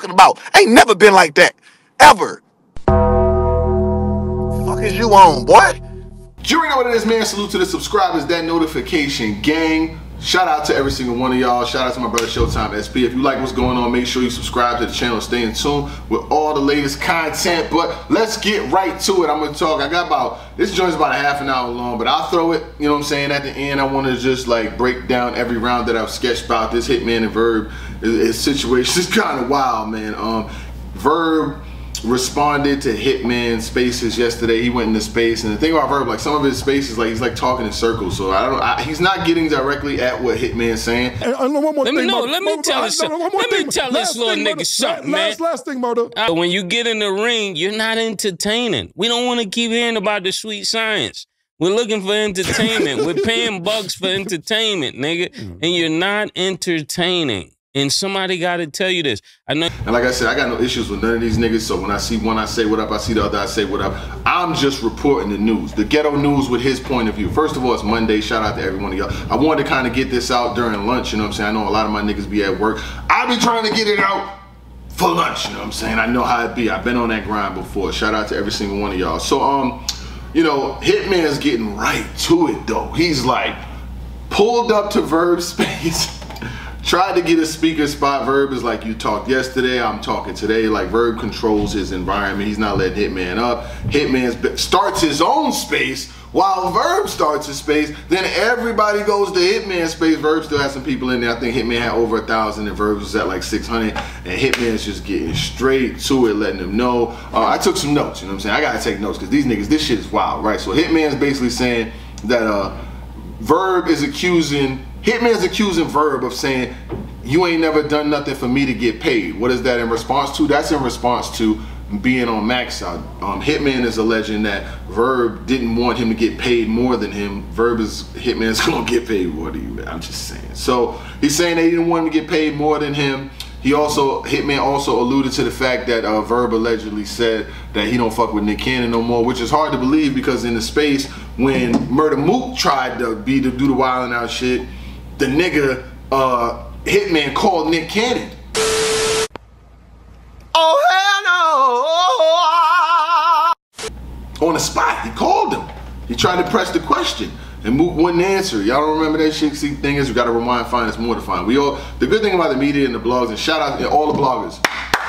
talking about? Ain't never been like that. Ever. Fuck is you on, boy? Do You know what it is, man. Salute to the subscribers, that notification gang. Shout out to every single one of y'all. Shout out to my brother Showtime SP. If you like what's going on, make sure you subscribe to the channel. Stay in tune with all the latest content. But let's get right to it. I'm gonna talk. I got about this joint's about a half an hour long, but I'll throw it. You know what I'm saying? At the end, I want to just like break down every round that I've sketched about this Hitman and Verb. His situation is kind of wild, man. Um, Verb responded to Hitman Spaces yesterday. He went into space, and the thing about Verb, like some of his spaces, like he's like talking in circles. So I don't, I, he's not getting directly at what Hitman's saying. And, and one more Let me thing, know. Let me Murda, tell I- you something. one more Let me tell this little thing, nigga Murda. something, last, man. Last thing, murder. Uh, when you get in the ring, you're not entertaining. We don't want to keep hearing about the sweet science. We're looking for entertainment. We're paying bucks for entertainment, nigga. And you're not entertaining. And somebody got to tell you this. I know And like I said, I got no issues with none of these niggas. So when I see one, I say what up. I see the other, I say what up. I'm just reporting the news, the ghetto news with his point of view. First of all, it's Monday. Shout out to every one of y'all. I wanted to kind of get this out during lunch. You know what I'm saying? I know a lot of my niggas be at work. I be trying to get it out for lunch. You know what I'm saying? I know how it be. I've been on that grind before. Shout out to every single one of y'all. So um, you know, Hitman's getting right to it though. He's like pulled up to Verb space. Tried to get a speaker spot. Verb is like, you talked yesterday, I'm talking today. Like, Verb controls his environment. He's not letting Hitman up. Hitman starts his own space while Verb starts his space. Then everybody goes to Hitman's space. Verb still has some people in there. I think Hitman had over a thousand and Verb was at like 600. And Hitman's just getting straight to it, letting them know. Uh, I took some notes, you know what I'm saying? I gotta take notes because these niggas, this shit is wild, right? So Hitman's basically saying that uh, Verb is accusing Hitman's accusing Verb of saying you ain't never done nothing for me to get paid. What is that in response to? That's in response to being on max out. Um, Hitman is alleging that Verb didn't want him to get paid more than him. Verb is Hitman's gonna get paid more than you. I'm just saying. So he's saying they didn't want him to get paid more than him. He also Hitman also alluded to the fact that uh, Verb allegedly said that he don't fuck with Nick Cannon no more, which is hard to believe because in the space when Murda Mook tried to be to do the wilding out shit, the nigga uh, Hitman called Nick Cannon. Oh hell no! on the spot. He called him. He tried to press the question. And Mook wouldn't answer. Y'all don't remember that shit? See, thing is, we gotta remind, find it's more to find. We all the good thing about the media and the blogs, and shout out to all the bloggers.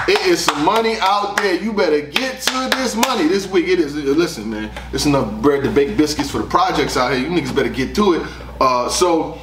It is some money out there. You better get to this money this week. It is. Listen, man, it's enough bread to bake biscuits for the projects out here. You niggas better get to it. Uh, so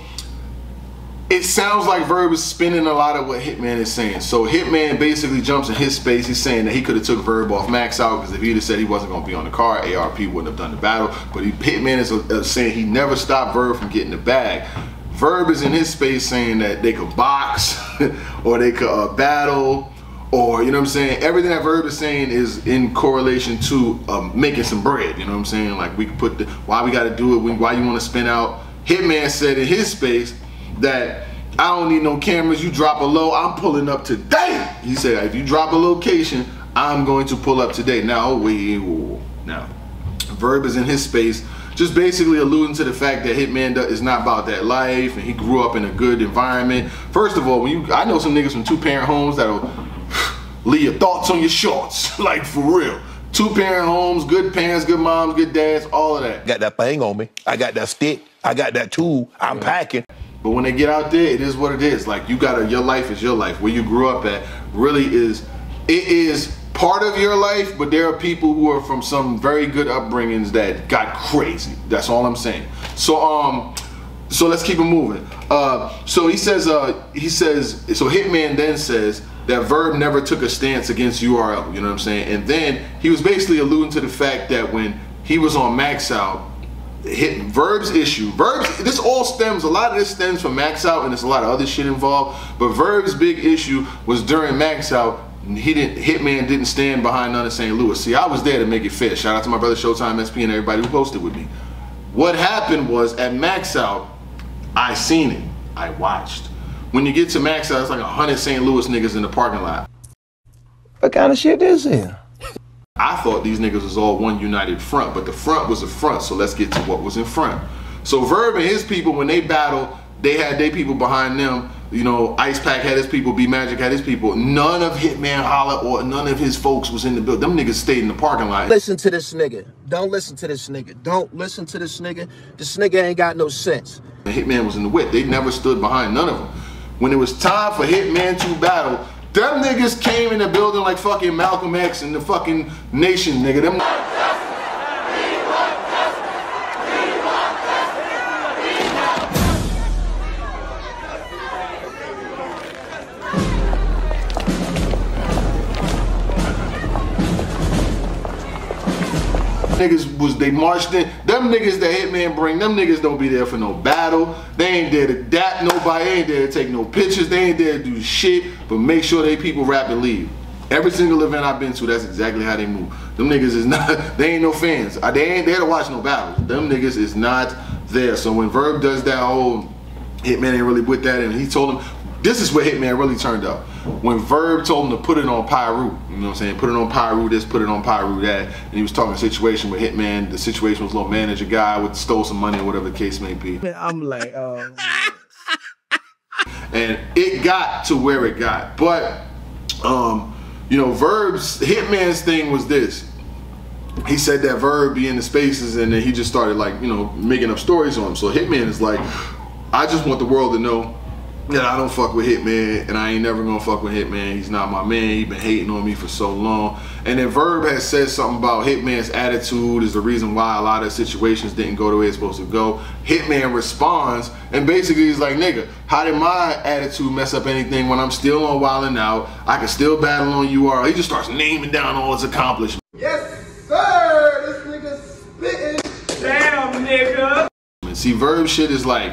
it sounds like Verb is spinning a lot of what Hitman is saying. So Hitman basically jumps in his space. He's saying that he could have took Verb off Max out because if he'd have said he wasn't going to be on the car, ARP wouldn't have done the battle. But he, Hitman is uh, saying he never stopped Verb from getting the bag. Verb is in his space saying that they could box or they could uh, battle or you know what I'm saying. Everything that Verb is saying is in correlation to um, making some bread. You know what I'm saying? Like we could put the why we got to do it. Why you want to spin out? Hitman said in his space that I don't need no cameras. You drop a low, I'm pulling up today. He said if you drop a location, I'm going to pull up today. Now we, now Verb is in his space, just basically alluding to the fact that Hitman is not about that life, and he grew up in a good environment. First of all, when you, I know some niggas from two parent homes that'll leave your thoughts on your shorts, like for real. Two parent homes, good parents, good moms, good dads, all of that. got that thing on me. I got that stick. I got that tool. I'm packing. But when they get out there, it is what it is. Like you gotta, your life is your life. Where you grew up at really is, it is part of your life. But there are people who are from some very good upbringings that got crazy. That's all I'm saying. So um, so let's keep it moving. Uh, so he says, uh, he says, so Hitman then says that Verb never took a stance against URL. You know what I'm saying? And then he was basically alluding to the fact that when he was on Max Out, hit Verb's issue. Verb's this all stems a lot of this stems from Max Out and there's a lot of other shit involved. But Verb's big issue was during Max Out. He didn't Hitman didn't stand behind none of St. Louis. See, I was there to make it fair. Shout out to my brother Showtime SP and everybody who posted with me. What happened was at Max Out, I seen it. I watched. When you get to Max Out, it's like a hundred St. Louis niggas in the parking lot. What kind of shit is? I thought these niggas was all one united front, but the front was a front, so let's get to what was in front. So Verb and his people, when they battled, they had their people behind them. You know, Ice Pack had his people, B Magic had his people. None of Hitman Holla or none of his folks was in the building. Them niggas stayed in the parking lot. Listen to this nigga. Don't listen to this nigga. Don't listen to this nigga. This nigga ain't got no sense. Hitman was in the whip. They never stood behind none of them. When it was time for Hitman to battle, them niggas came in the building like fucking Malcolm X and the fucking nation, nigga. Them niggas was they marched in. Them niggas that Hitman bring, them niggas don't be there for no battle. They ain't there to dap nobody. They ain't there to take no pictures. They ain't there to do shit, but make sure they people rap and leave. Every single event I've been to, that's exactly how they move. Them niggas is not, they ain't no fans. They ain't there to watch no battles. Them niggas is not there. So when Verb does that whole Hitman ain't really with that, and he told him, this is where Hitman really turned up. When Verb told him to put it on Piru, you know what I'm saying? Put it on Piru this, put it on Piru that. And he was talking a situation with Hitman. The situation was a little manager guy with stole some money or whatever the case may be. I'm like, oh. and it got to where it got. But um, you know, Verb's Hitman's thing was this. He said that Verb be in the spaces and then he just started like, you know, making up stories on him. So Hitman is like, I just want the world to know that I don't fuck with Hitman and I ain't never gonna fuck with Hitman. He's not my man. He been hating on me for so long. And then Verb has said something about Hitman's attitude is the reason why a lot of situations didn't go the way it's supposed to go. Hitman responds and basically he's like, nigga, how did my attitude mess up anything when I'm still on Wildin' Out? I can still battle on URL. He just starts naming down all his accomplishments. Yes, sir. This nigga spitting. Damn, nigga. See, Verb shit is like,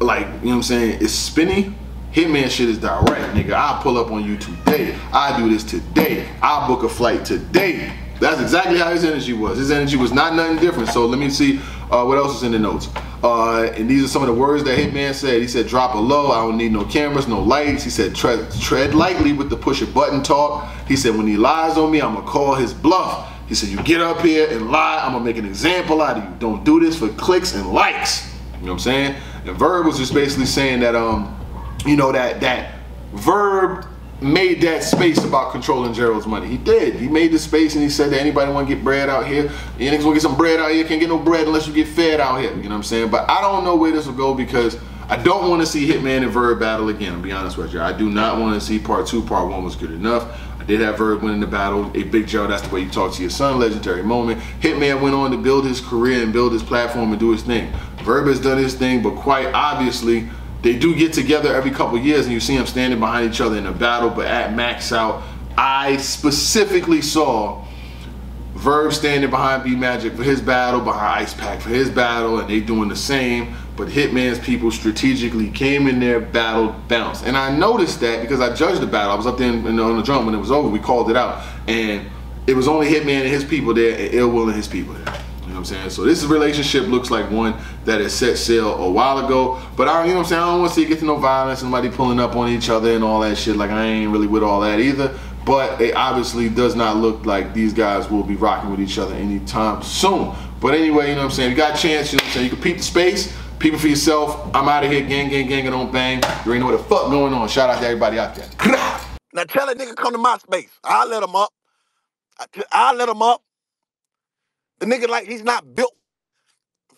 like, you know what I'm saying? It's spinny. Hitman shit is direct, nigga. I pull up on you today. I do this today. I book a flight today. That's exactly how his energy was. His energy was not nothing different. So let me see uh, what else is in the notes. Uh, and these are some of the words that Hitman said. He said, drop a low. I don't need no cameras, no lights. He said, tread, tread lightly with the push a button talk. He said, when he lies on me, I'm going to call his bluff. He said, you get up here and lie. I'm going to make an example out of you. Don't do this for clicks and likes. You know what I'm saying? And Verb was just basically saying that, um, you know, that that Verb made that space about controlling Gerald's money. He did. He made the space and he said that anybody want to get bread out here, you niggas want to get some bread out here, can't get no bread unless you get fed out here. You know what I'm saying? But I don't know where this will go because I don't want to see Hitman and Verb battle again. I'll be honest with you. I do not want to see part two. Part one was good enough. Did have Verb winning the battle. A big Joe, that's the way you talk to your son. Legendary moment. Hitman went on to build his career and build his platform and do his thing. Verb has done his thing, but quite obviously, they do get together every couple years and you see them standing behind each other in a battle. But at Max Out, I specifically saw Verb standing behind B Magic for his battle, behind Ice Pack for his battle, and they doing the same. But Hitman's people strategically came in there, battled, bounced. And I noticed that because I judged the battle. I was up there in, in, on the drum when it was over. We called it out. And it was only Hitman and his people there, and Ill Will and his people there. You know what I'm saying? So this relationship looks like one that has set sail a while ago. But I, you know what I'm saying? I don't want to see it get to no violence, somebody pulling up on each other and all that shit. Like I ain't really with all that either. But it obviously does not look like these guys will be rocking with each other anytime soon. But anyway, you know what I'm saying? You got a chance, you know what I'm saying? You can peep the space, peep it for yourself. I'm out of here, gang, gang, gang, and don't bang. You already know what the fuck going on. Shout out to everybody out there. Now tell that nigga come to my space. I'll let him up. I- let him up. The nigga like he's not built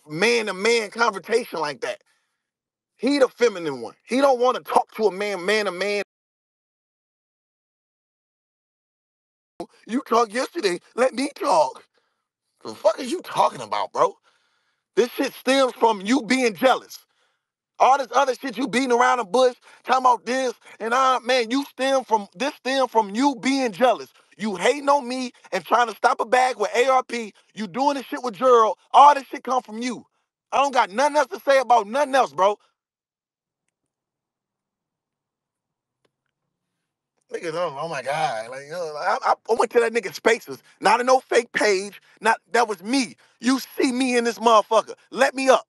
man to man confrontation like that. He the feminine one. He don't want to talk to a man, man to man. You talked yesterday. Let me talk. The fuck is you talking about, bro? This shit stems from you being jealous. All this other shit you beating around the bush, talking about this and uh man, you stem from this stem from you being jealous. You hating on me and trying to stop a bag with ARP. You doing this shit with Gerald. All this shit come from you. I don't got nothing else to say about nothing else, bro. Niggas, oh, oh my god, like I, I I went to that nigga spaces, not a no fake page, not that was me. You see me in this motherfucker. Let me up.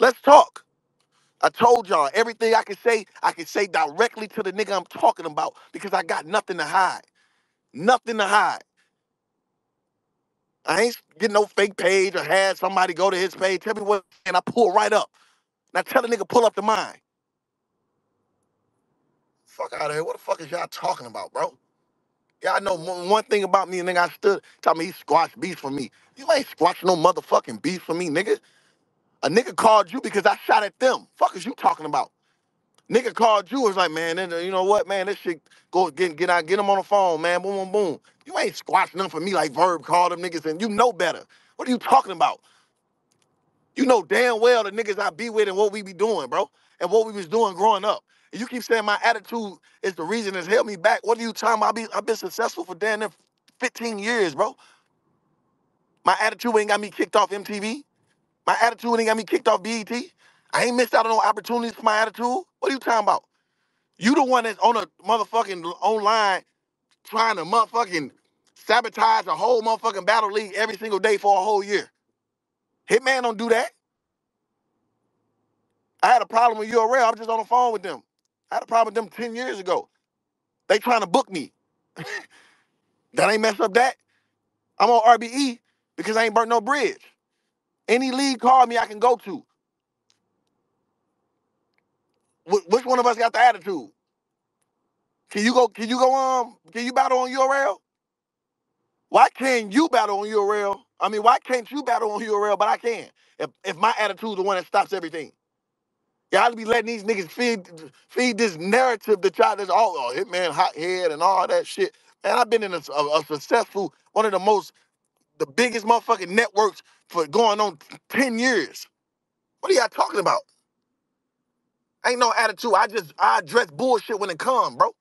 Let's talk. I told y'all everything I can say, I can say directly to the nigga I'm talking about because I got nothing to hide. Nothing to hide. I ain't getting no fake page or had somebody go to his page. Tell me what, and I pull right up. Now tell the nigga pull up to mine. Fuck out of here. What the fuck is y'all talking about, bro? Y'all know one thing about me, and nigga. I stood, tell me he squashed beef for me. You ain't squashing no motherfucking beef for me, nigga. A nigga called you because I shot at them. Fuck is you talking about? Nigga called you was like, man, then, you know what, man, this shit go get get out, get him on the phone, man. Boom, boom, boom. You ain't squashing them for me like Verb called them niggas, and you know better. What are you talking about? You know damn well the niggas I be with and what we be doing, bro, and what we was doing growing up. You keep saying my attitude is the reason that's held me back. What are you talking about? I be, I've been successful for damn near 15 years, bro. My attitude ain't got me kicked off MTV. My attitude ain't got me kicked off BET. I ain't missed out on no opportunities for my attitude. What are you talking about? You the one that's on a motherfucking online trying to motherfucking sabotage a whole motherfucking battle league every single day for a whole year. Hitman don't do that. I had a problem with URL. I was just on the phone with them. I had a problem with them 10 years ago. They trying to book me. That ain't mess up that. I'm on RBE because I ain't burnt no bridge. Any league call me I can go to. Wh- Which one of us got the attitude? Can you go? Can you go? Um, can you battle on URL? Why can't you battle on URL? I mean, why can't you battle on URL, but I can? If if my attitude the one that stops everything. Y'all be letting these niggas feed feed this narrative that y'all just all oh, hitman hot head and all that shit. Man, I've been in a, a, a successful one of the most the biggest motherfucking networks for going on 10 years. What are y'all talking about? Ain't no attitude. I just I address bullshit when it come, bro.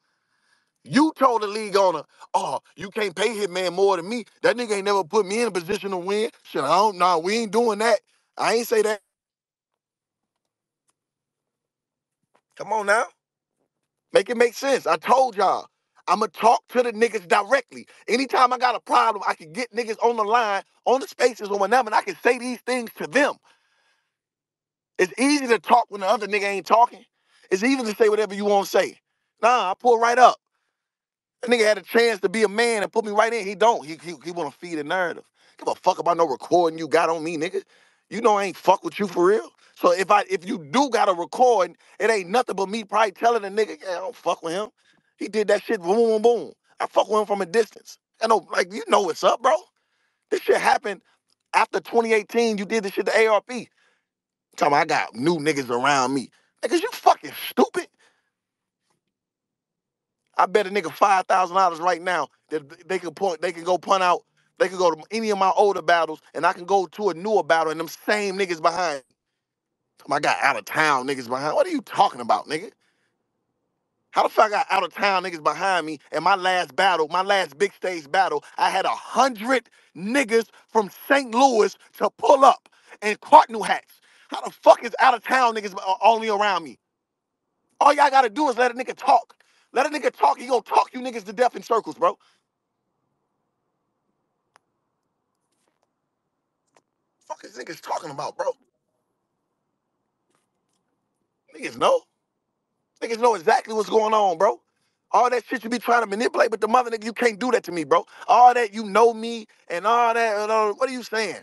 You told the league owner, oh, you can't pay Hitman more than me. That nigga ain't never put me in a position to win. Shit, I don't know. We ain't doing that. I ain't say that. Come on now. Make it make sense. I told y'all. I'ma talk to the niggas directly. Anytime I got a problem, I can get niggas on the line, on the spaces or whatever, and I can say these things to them. It's easy to talk when the other nigga ain't talking. It's easy to say whatever you want to say. Nah, I pull right up. That nigga had a chance to be a man and put me right in. He don't. He he, he want to feed a narrative. Give a fuck about no recording you got on me, nigga. You know I ain't fuck with you for real. So if I if you do got a recording, it ain't nothing but me probably telling the nigga, yeah, I don't fuck with him. He did that shit, boom, boom, boom. I fuck with him from a distance. I know, like you know what's up, bro. This shit happened after 2018. You did this shit to ARP. About I got new niggas around me. Niggas, you fucking stupid. I bet a nigga five thousand dollars right now that they can point, they can go punt out, they can go to any of my older battles, and I can go to a newer battle, and them same niggas behind. I got out of town niggas behind. What are you talking about, nigga? How the fuck I got out of town niggas behind me? In my last battle, my last big stage battle, I had a hundred niggas from St. Louis to pull up in Cardinal hats. How the fuck is out of town niggas only around me? All y'all gotta do is let a nigga talk. Let a nigga talk. He gonna talk you niggas to death in circles, bro. Fuck is niggas talking about, bro? Niggas know. Niggas know exactly what's going on, bro. All that shit you be trying to manipulate, but the mother nigga, you can't do that to me, bro. All that you know me and all that. And all, what are you saying?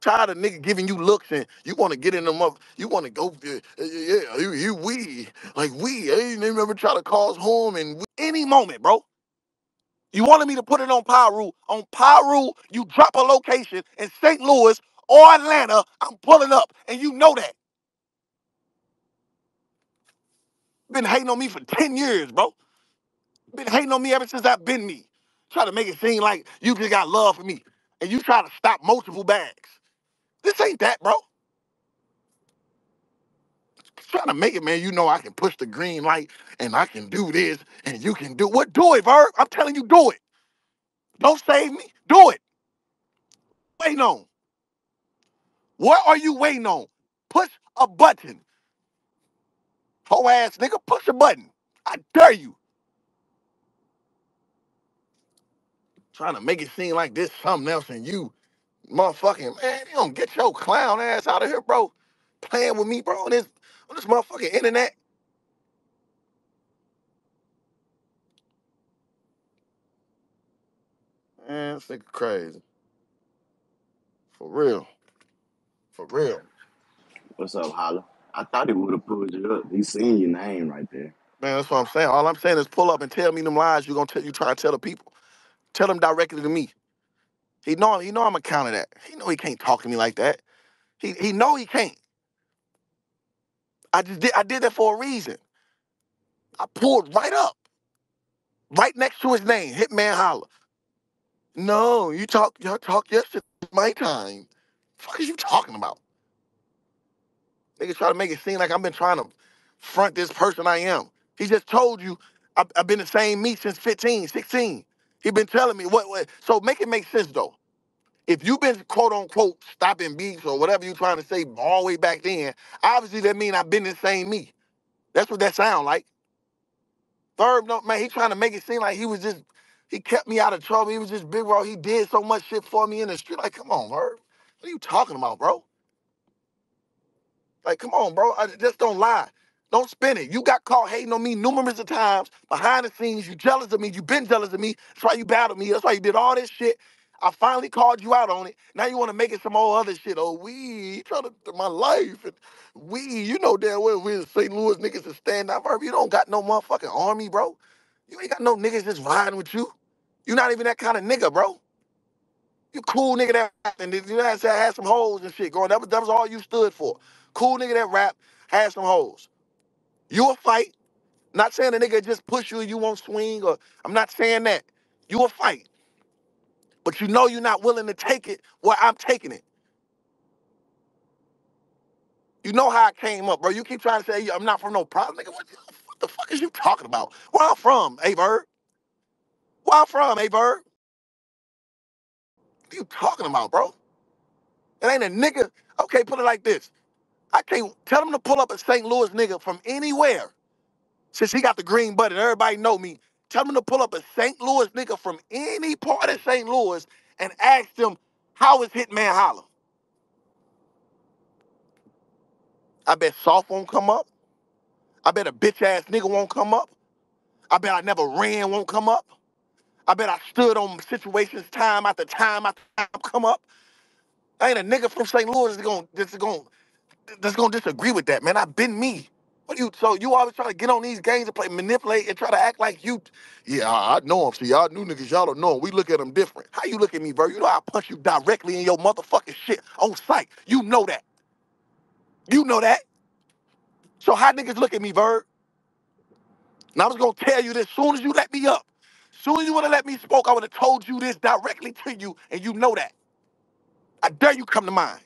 Tired of nigga giving you looks and you want to get in them up. You want to go, uh, yeah, yeah, you, you we like we. Ain't never try to cause harm and any moment, bro. You wanted me to put it on Piru. On Piru, you drop a location in St. Louis or Atlanta, I'm pulling up. And you know that. Been hating on me for 10 years, bro. Been hating on me ever since I've been me. Try to make it seem like you just got love for me. And you try to stop multiple bags. This ain't that, bro. Trying to make it, man. You know I can push the green light and I can do this and you can do what? Do it, Verb. I'm telling you, do it. Don't save me. Do it. Waiting on. What are you waiting on? Push a button. Whole ass nigga, push a button. I dare you. Trying to make it seem like this something else and you motherfucking man, you don't get your clown ass out of here, bro. Playing with me, bro, on this on this motherfucking internet. Man, this nigga crazy. For real. For real. What's up, Holla? I thought he would have pulled you up. He seen your name right there. Man, that's what I'm saying. All I'm saying is pull up and tell me them lies you're gonna tell you trying to tell the people. Tell them directly to me. He know he know I'm a counter that. He know he can't talk to me like that. He he know he can't. I just did I did that for a reason. I pulled right up, right next to his name, Hitman Holla. No, you talk y'all talk yesterday. My time. fuck is you talking about? Niggas try to make it seem like I've been trying to front this person I am. He just told you I've, I've been the same me since 15, 16. He been telling me what, what so make it make sense though. If you've been quote unquote stopping beats or whatever you trying to say all the way back then, obviously that mean I've been the same me. That's what that sound like. Third, no man, he trying to make it seem like he was just he kept me out of trouble. He was just big bro. He did so much shit for me in the street. Like, come on, Verb. What are you talking about, bro? Like, come on, bro. I, just don't lie. Don't spin it. You got caught hating on me numerous of times behind the scenes. You jealous of me. You been jealous of me. That's why you battled me. That's why you did all this shit. I finally called you out on it. Now you want to make it some old other shit. Oh, we trying to my life. And we, you know damn well we the St. Louis niggas to stand up. For. You don't got no motherfucking army, bro. You ain't got no niggas just riding with you. You not even that kind of nigga, bro. You cool nigga that rap and you know I'm saying, had some hoes and shit going. That was that was all you stood for. Cool nigga that rap, had some hoes. You a fight. Not saying a nigga just push you and you won't swing, or I'm not saying that. You a fight. But you know you're not willing to take it where I'm taking it. You know how I came up, bro. You keep trying to say I'm not from no problem. Nigga, what, the- what the fuck is you talking about? Where I'm from, A Bird? Where I'm from, A Bird? You talking about, bro? It ain't a nigga. Okay, put it like this. I can't tell him to pull up a St. Louis nigga from anywhere. Since he got the green button, everybody know me. Tell him to pull up a St. Louis nigga from any part of St. Louis and ask them how is Hitman Holla. I bet Soft won't come up. I bet a bitch ass nigga won't come up. I bet I never ran won't come up. I bet I stood on situations time after time after time come up. I ain't a nigga from St. Louis that's gonna that's gonna that's gonna disagree with that, man. I've been me. What you so you always try to get on these games and play manipulate and try to act like you yeah, I I know him. See, y'all new niggas, y'all don't know him. We look at him different. How you look at me, bro? You know I punch you directly in your motherfucking shit on sight. You know that. You know that. So how niggas look at me, Bird? And I was gonna tell you this as soon as you let me up. Soon as you would have let me spoke, I would have told you this directly to you, and you know that. I dare you come to mine.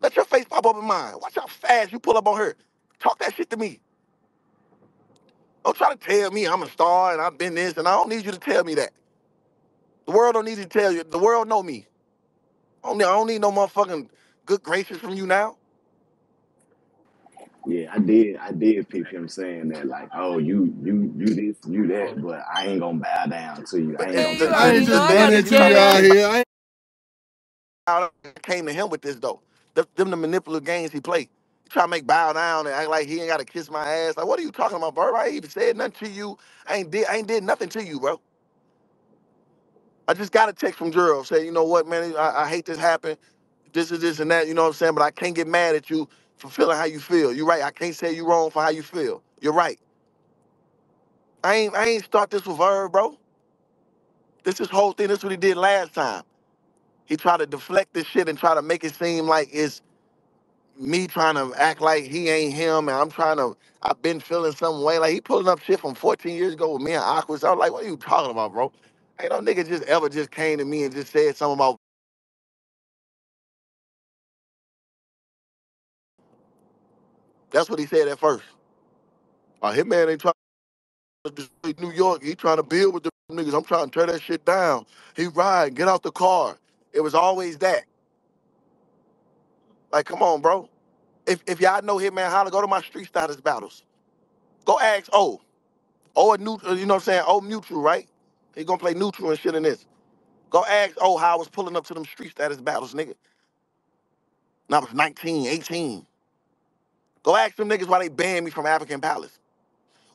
Let your face pop up in mine. Watch how fast you pull up on her. Talk that shit to me. Don't try to tell me I'm a star and I've been this, and I don't need you to tell me that. The world don't need to tell you. The world know me. I don't I don't need no motherfucking good graces from you now. Yeah, I did. I did peep him saying that, like, "Oh, you, you, you this, you that," oh. but I ain't gonna bow down to you. I ain't gonna the, I ain't just advice. y'all banning niggas to you out here. I I came to him with this though. Them, them the manipulative games he play. He try to make bow down and act like he ain't gotta kiss my ass. Like, what are you talking about, bro? I ain't even said nothing to you. I ain't did I ain't did nothing to you, bro. I just got a text from Gerald saying, you know what, man, I, I hate this happened. This is this and that, you know what I'm saying? But I can't get mad at you for feeling how you feel. You're right. I can't say you wrong for how you feel. You're right. I ain't I ain't start this with Verb, bro. This is whole thing. This is what he did last time. He tried to deflect this shit and try to make it seem like it's me trying to act like he ain't him and I'm trying to I've been feeling some way. Like he pulling up shit from 14 years ago with me and Aquas. I was like, what are you talking about, bro? Ain't no nigga just ever just came to me and just said something about that's what he said at first. Uh, Hitman ain't trying to destroy New York. He trying to build with the niggas. I'm trying to tear that shit down. He ride, get out the car. It was always that. Like, come on, bro. If if y'all know Hitman Holla, go to my street status battles. Go ask O. O a neutral, you know what I'm saying? O neutral, right? He gonna play neutral and shit in this. Go ask O how I was pulling up to them street status battles, nigga. And I was 19, 18. Go ask them niggas why they banned me from African Palace.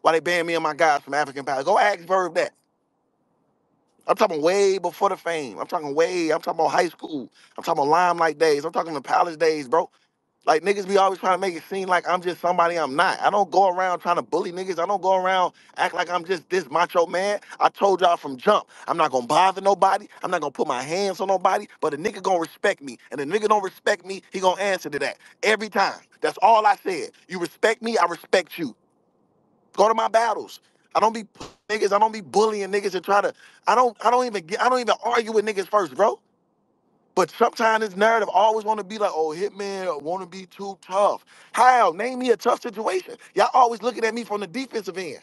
Why they banned me and my guys from African Palace. Go ask Verb that. I'm talking way before the fame. I'm talking way, I'm talking about high school. I'm talking about limelight days. I'm talking the palace days, bro. Like niggas be always trying to make it seem like I'm just somebody I'm not. I don't go around trying to bully niggas. I don't go around act like I'm just this macho man. I told y'all from jump, I'm not gonna bother nobody. I'm not gonna put my hands on nobody. But a nigga gonna respect me, and a nigga don't respect me, he gonna answer to that every time. That's all I said. You respect me, I respect you. Go to my battles. I don't be niggas. I don't be bullying niggas and try to. I don't. I don't even get. I don't even argue with niggas first, bro. But sometimes this narrative always want to be like, oh, Hitman want to be too tough. How? Name me a tough situation. Y'all always looking at me from the defensive end,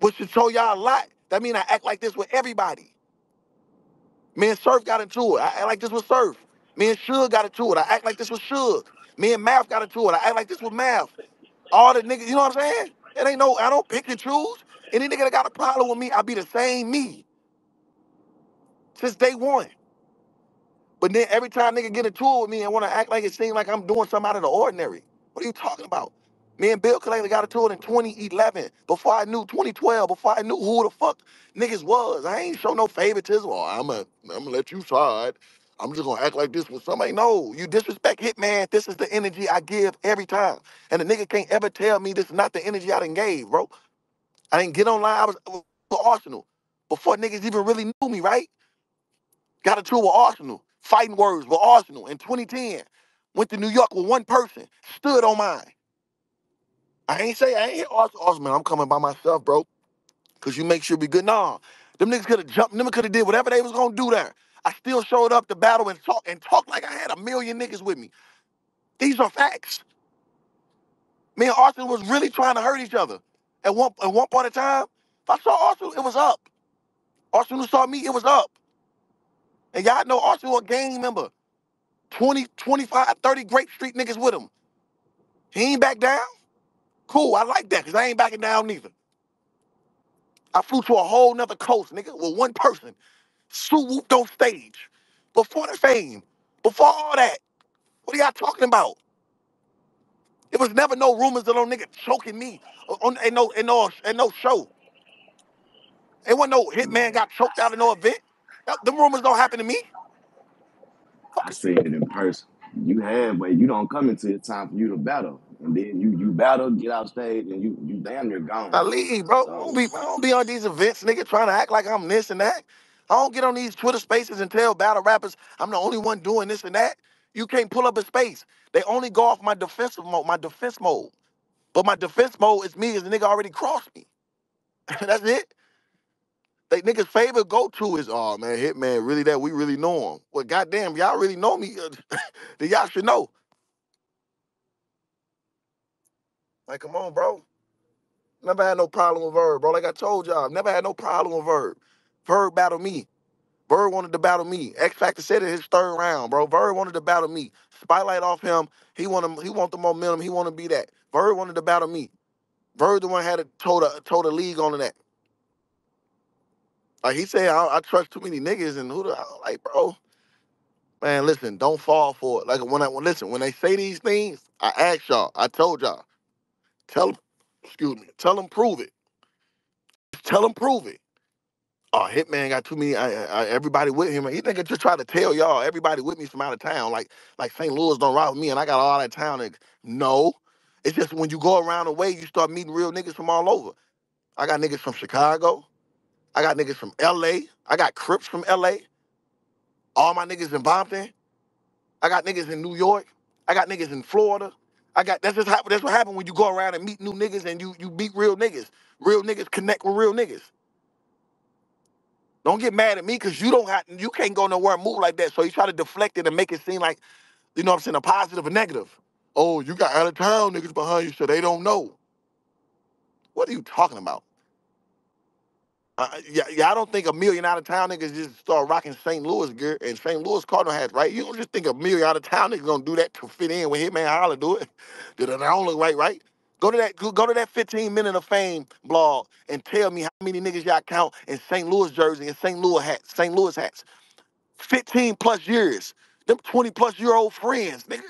which should show y'all a lot. That mean I act like this with everybody. Me and Surf got into it. I act like this with Surf. Me and Suge got into it. I act like this with Suge. Me and Math got into it. I act like this with Math. All the niggas, you know what I'm saying? It ain't no, I don't pick and choose. Any nigga that got a problem with me, I be the same me since day one. But then every time nigga get a it with me and want to act like it seems like I'm doing something out of the ordinary. What are you talking about? Me and Bill Collector got a it in 2011, before I knew 2012, before I knew who the fuck niggas was. I ain't show no favoritism. Oh, I'm a, I'm gonna let you slide. I'm just gonna act like this with somebody. No, you disrespect Hitman. This is the energy I give every time. And the nigga can't ever tell me this is not the energy I done gave, bro. I didn't get online. I was with Arsonal before niggas even really knew me, right? Got a tour with Arsonal, fighting words with Arsonal in 2010. Went to New York with one person, stood on mine. I ain't say I ain't Arsonal. Arsonal, man, I'm coming by myself, bro. Cause you make sure we good. Nah, them niggas could have jumped. Them could have did whatever they was gonna do there. I still showed up to battle and talk and talk like I had a million niggas with me. These are facts. Me and Arsonal was really trying to hurt each other. At one at one point in time, if I saw Arsonal, it was up. Arsonal saw me, it was up. And y'all know Arsonal a gang member. 20, 25, 30 great street niggas with him. He ain't back down. Cool, I like that because I ain't backing down neither. I flew to a whole nother coast, nigga, with one person. Sue whooped on stage. Before the fame. Before all that. What are y'all talking about? It was never no rumors of no nigga choking me on ain't no ain't no ain't no show. It wasn't no hitman got choked out of no event. Them rumors don't happen to me. I seen it in person. You have, but you don't come until it's time for you to battle, and then you you battle, get out stage, and you you damn near gone. I leave, bro. I don't be I don't be on these events, nigga, trying to act like I'm this and that. I don't get on these Twitter spaces and tell battle rappers I'm the only one doing this and that. You can't pull up a space. They only go off my defensive mode, my defense mode. But my defense mode is me as the nigga already crossed me. That's it. They niggas' favorite go-to is, oh man, Hitman, really that we really know him. Well, goddamn, y'all really know me. Uh, then y'all should know. Like, come on, bro. Never had no problem with Verb, bro. Like I told y'all, never had no problem with Verb. Verb battled me. Verb wanted to battle me. X Factor said it his third round, bro. Verb wanted to battle me. Spotlight off him. He wanted he want the momentum. He want to be that. Verb wanted to battle me. Verb the one had to told a told a league on that. Like he said, I, I trust too many niggas and who the I like, bro. Man, listen, don't fall for it. Like when I when listen, when they say these things, I ask y'all, I told y'all, tell them, excuse me, tell them prove it. Tell them prove it. Oh, Hitman got too many. I, I, everybody with him. He think just try to tell y'all everybody with me from out of town. Like like St. Louis don't ride with me, and I got all that town niggas. No, it's just when you go around the way, you start meeting real niggas from all over. I got niggas from Chicago. I got niggas from L.A. I got Crips from L.A. All my niggas in Bompton. I got niggas in New York. I got niggas in Florida. I got that's just hap- that's what happened when you go around and meet new niggas and you you meet real niggas. Real niggas connect with real niggas. Don't get mad at me because you don't have you can't go nowhere and move like that. So you try to deflect it and make it seem like, you know what I'm saying, a positive or negative. Oh, you got out of town niggas behind you, so they don't know. What are you talking about? Uh, yeah, yeah, I don't think a million out of town niggas just start rocking St. Louis gear and St. Louis Cardinal hats, right? You don't just think a million out of town niggas gonna do that to fit in with Hitman Holla do it. That don't look right, right? Go to that go go to that 15 minute of fame blog and tell me how many niggas y'all count in St. Louis jersey and St. Louis hats, St. Louis hats. 15 plus years. Them 20 plus year old friends, nigga.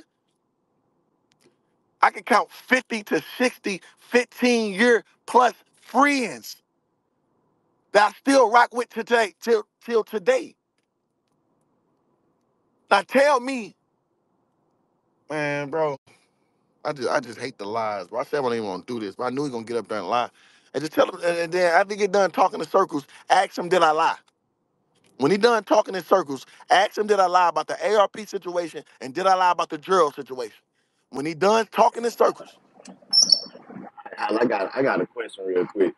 I can count 50 to 60 15 year plus friends that I still rock with today till till today. Now tell me, man, bro. I just I just hate the lies, bro. I said I don't even want to do this, but I knew he gonna get up there and lie. And just tell him and then after he get done talking in circles, ask him did I lie? When he done talking in circles, ask him did I lie about the ARP situation and did I lie about the drill situation? When he done talking in circles, I got I got a question real quick.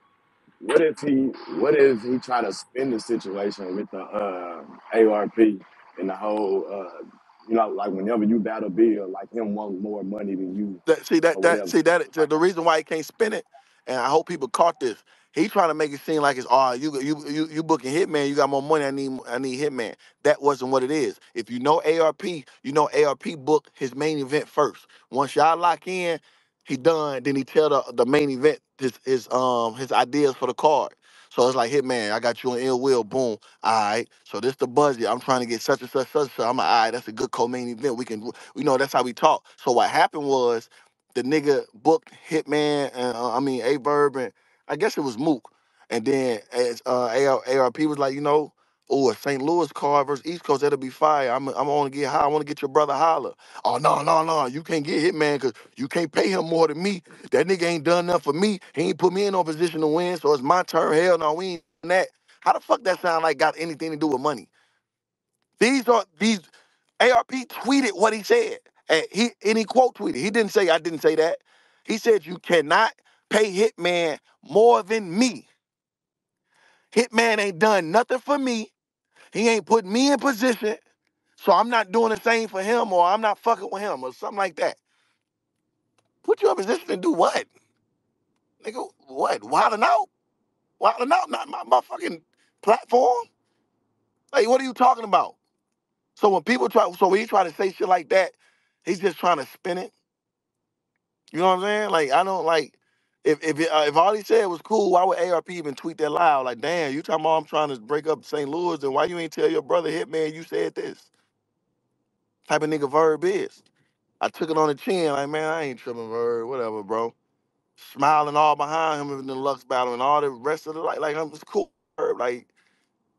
What if he what if he try to spin the situation with the uh, ARP and the whole uh, you know like whenever you battle Bill, like him want more money than you that see that that see that the reason why he can't spin it, and I hope people caught this. He trying to make it seem like it's oh you you you you booking Hitman, you got more money. I need I need Hitman. That wasn't what it is. If you know ARP, you know ARP booked his main event first. Once y'all lock in, he done. Then he tell the the main event his his um his ideas for the card. So it's like Hitman, I got you in ill will. Boom. All right. So this the budget. I'm trying to get such and such such. such. I'm like, all right. That's a good co-main event. We can you know that's how we talk. So what happened was the nigga booked Hitman, and uh, I mean Aye Verb, and I guess it was Mook. And then as uh, AR, ARP was like, you know, oh, St. Louis car versus East Coast, that'll be fire. I'm I'm gonna get high. I want to get your brother holler. Oh no, no, no, you can't get Hitman because you can't pay him more than me. That nigga ain't done nothing for me. He ain't put me in no position to win, so it's my turn. Hell no, we ain't doing that. How the fuck that sound like got anything to do with money? These are these ARP tweeted what he said. And he and he quote tweeted. He didn't say I didn't say that. He said you cannot pay Hitman more than me. Hitman ain't done nothing for me. He ain't put me in position. So I'm not doing the same for him or I'm not fucking with him or something like that. Put you in position to do what? Nigga, what? Wilding out? Wilding out? Not my motherfucking platform? Like, what are you talking about? So when people try, so when he try to say shit like that, he's just trying to spin it You know what I'm saying? Like I don't like if if uh, if all he said was cool, why would ARP even tweet that loud? Like, damn, you talking about I'm trying to break up St. Louis, then why you ain't tell your brother Hitman you said this? Type of nigga Verb is. I took it on the chin, like man, I ain't tripping Verb, whatever, bro. Smiling all behind him in the Lux battle and all the rest of the like, like I'm just cool. Verb. Like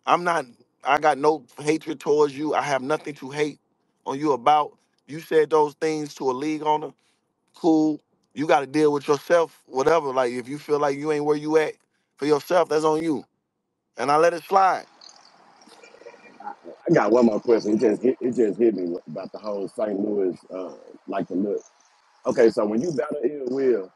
I'm not. I got no hatred towards you. I have nothing to hate on you about. You said those things to a league owner. cool. You got to deal with yourself, whatever. Like if you feel like you ain't where you at for yourself, that's on you. And I let it slide. I got one more question. It just hit, it just hit me about the whole St. Louis uh, like the look. Okay, so when you battle Ill Will,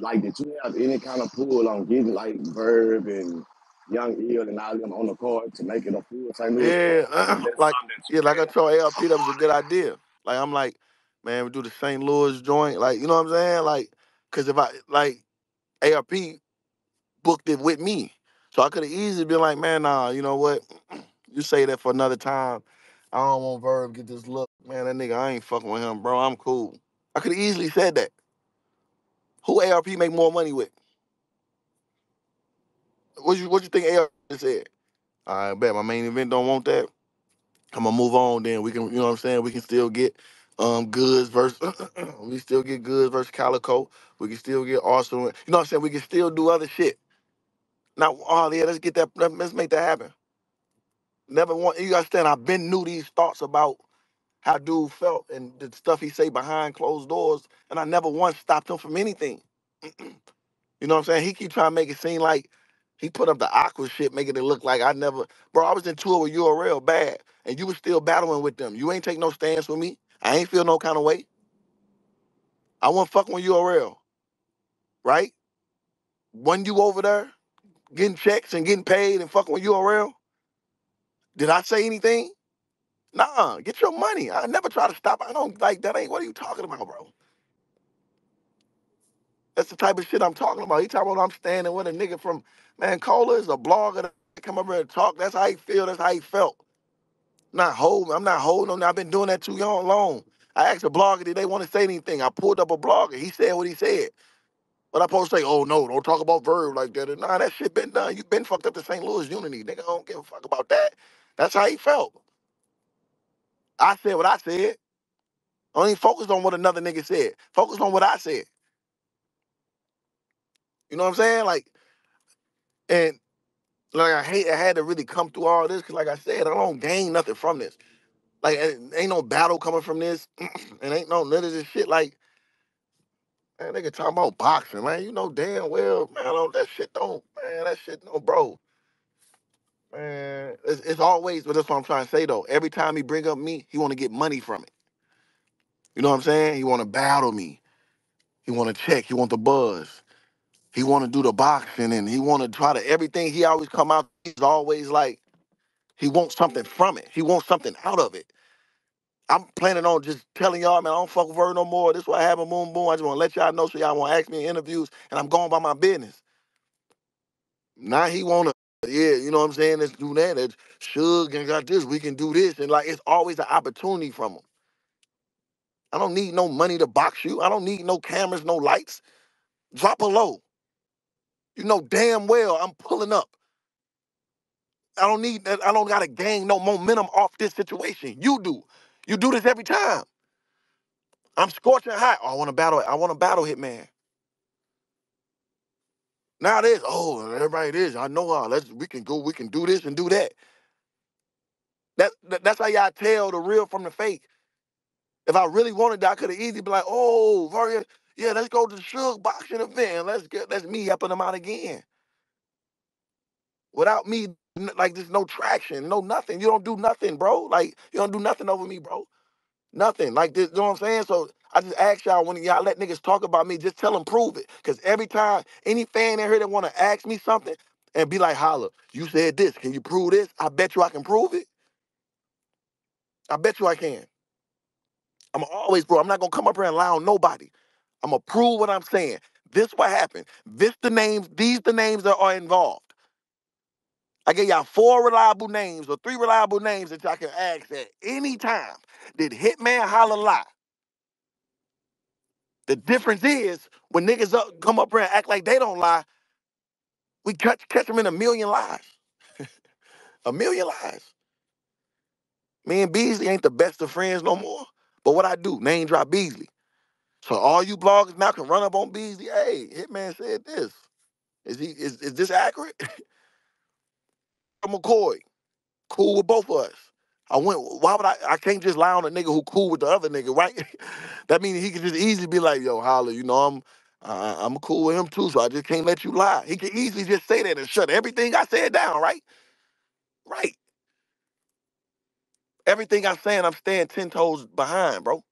like did you have any kind of pull on getting like Verb and Young Ill and all them on the card to make it a full St. Louis card? Or was Yeah, that like something that yeah, like I told ARP, that was a good idea. Like I'm like, man, we do the St. Louis joint. Like you know what I'm saying? Like, cause if I like ARP booked it with me, so I could have easily been like, man, nah, you know what? You say that for another time. I don't want Verb get this look, man. That nigga, I ain't fucking with him, bro. I'm cool. I could have easily said that. Who ARP make more money with? What you what you think AR said? I bet my main event don't want that. I'm gonna move on. Then we can, you know what I'm saying. We can still get um goods versus. we still get goods versus Calicoe. We can still get Arsonal. You know what I'm saying. We can still do other shit. Now, oh yeah, let's get that. let- Let's make that happen. Never want you understand. I've been knew these thoughts about how dude felt and the stuff he say behind closed doors, and I never once stopped him from anything. You know what I'm saying? He keep trying to make it seem like he put up the awkward shit, making it look like I never. Bro, I was in tour with URL bad, and you was still battling with them. You ain't take no stance with me. I ain't feel no kind of way. I wasn't fucking with URL, right? When you over there getting checks and getting paid and fucking with URL, did I say anything? Nah, get your money. I never try to stop. I don't like that. Ain't what are you talking about, bro? That's the type of shit I'm talking about. He talking about I'm standing with a nigga from man. Cola is a blogger that come over here and talk. That's how he feel. That's how he felt. Not holding. I'm not holding on. I've been doing that too young, long. I asked a blogger, did they want to say anything? I pulled up a blogger. He said what he said. But I supposed to say, oh no, don't talk about Verb like that. Nah, that shit been done. You been fucked up to St. Louis Unity. Nigga, I don't give a fuck about that. That's how he felt. I said what I said. I ain't focused on what another nigga said. Focus on what I said. You know what I'm saying? Like, and like I hate I had to really come through all this because like I said, I don't gain nothing from this. Like ain't no battle coming from this. and ain't no none of this shit. Like Man, nigga talking about boxing, man. You know damn well, man, don't, that shit don't, man, that shit no, bro. Man, it's, it's always, but that's what I'm trying to say though. Every time he bring up me, he want to get money from it. You know what I'm saying? He want to battle me. He want to check. He want the buzz. He want to do the boxing and he want to try to everything. He always come out. He's always like he wants something from it. He wants something out of it. I'm planning on just telling y'all, man, I don't fuck with her no more. This is what happened, boom, boom. I just want to let y'all know so y'all want to ask me in interviews, and I'm going by my business. Now he wanna, yeah, you know what I'm saying? Let's do that. Let's Suge and got this. We can do this, and like it's always an opportunity from him. I don't need no money to box you. I don't need no cameras, no lights. Drop a low. You know damn well I'm pulling up. I don't need that. I don't gotta gain no momentum off this situation. You do. You do this every time. I'm scorching hot. Oh, I want to battle. I want to battle Hitman. Now this. Oh, everybody this. I know how. Let's. We can go. We can do this and do that. That, that that's how y'all tell the real from the fake. If I really wanted that, I could have easily been like, oh, Vargas, yeah, let's go to the Suge boxing event. Let's get that's me helping them out again. Without me, like there's no traction, no nothing. You don't do nothing, bro. Like you don't do nothing over me, bro. Nothing. Like this, you know what I'm saying? So I just ask y'all when y'all let niggas talk about me, just tell them prove it. Cause every time any fan in here that wanna ask me something and be like, holla, you said this. Can you prove this? I bet you I can prove it. I bet you I can. I'm always, bro. I'm not gonna come up here and lie on nobody. I'm gonna prove what I'm saying. This what happened. This the names. These the names that are involved. I gave y'all four reliable names or three reliable names that y'all can ask at any time. Did Hitman Holla lie? The difference is when niggas up, come up here and act like they don't lie, we catch catch them in a million lies. A million lies. Me and Beasley ain't the best of friends no more. But what I do, name drop Beasley. So all you bloggers now can run up on Beasley. Hey, Hitman said this. Is he is, is this accurate? McCoy, cool with both of us. I went. Why would I? I can't just lie on a nigga who cool with the other nigga, right? that means he could just easily be like, "Yo, Holla, you know I'm, uh, I'm cool with him too, so I just can't let you lie." He can easily just say that and shut everything I said down, right? Right. Everything I'm saying, I'm staying ten toes behind, bro.